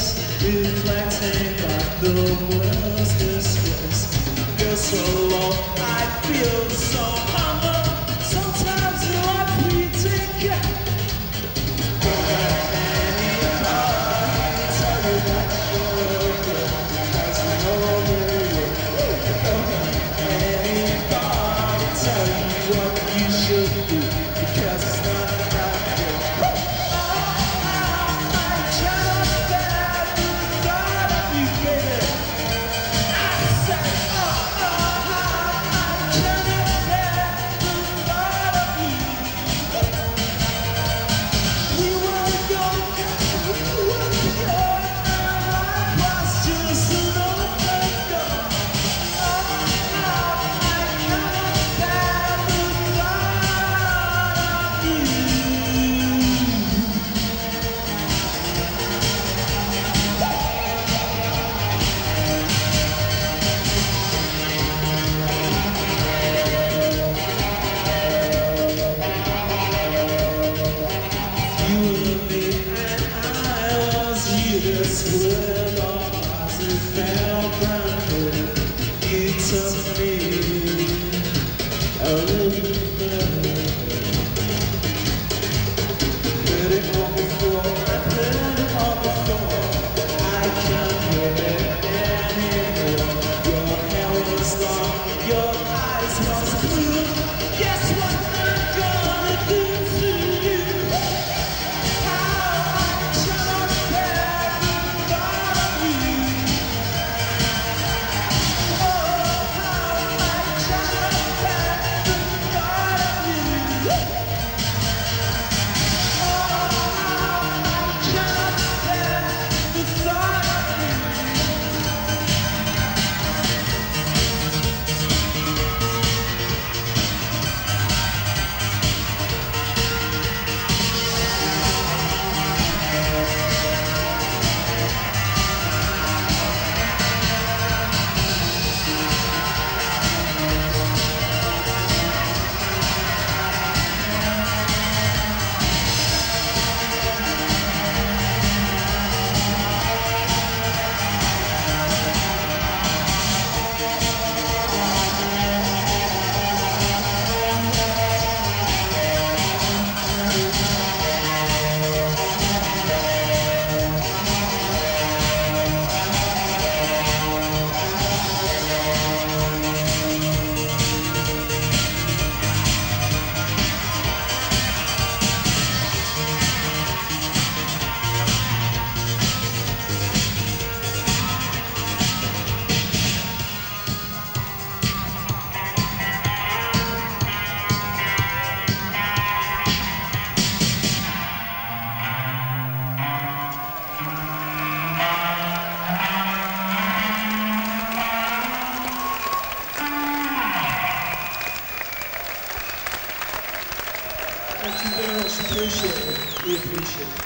reflecting back the world's distress. So low, I feel so. It's a appreciate it. We appreciate it.